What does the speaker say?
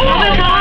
Oh my god!